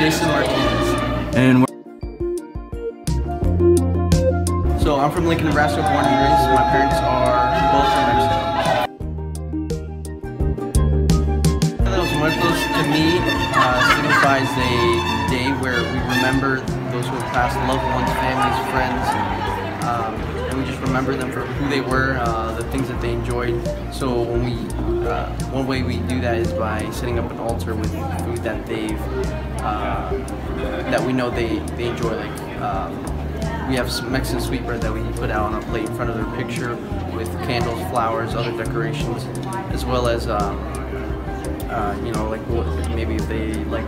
Jason Martinez. And So I'm from Lincoln, Nebraska, born and raised. My parents are both from Mexico. Los Muertos to me uh, signifies a day where we remember those who have passed, loved ones, families, friends, um, and we just remember them for who they were, uh, the things that they enjoyed. So when we, uh, one way we do that is by setting up an altar with food that they've, uh, that we know they, they enjoy, like. Um, we have some Mexican sweet bread that we put out on a plate in front of their picture with candles, flowers, other decorations, as well as, um, uh, you know, like what, maybe if they like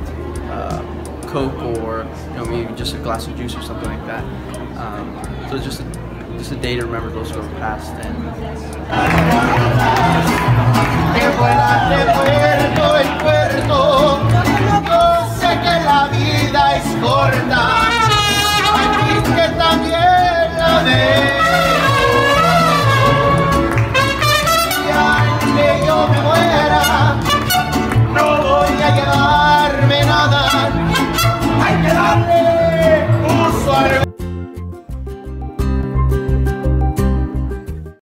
uh, Coke or, you know, maybe just a glass of juice or something like that. Um, so it's just a, just a day to remember those who have passed and corta.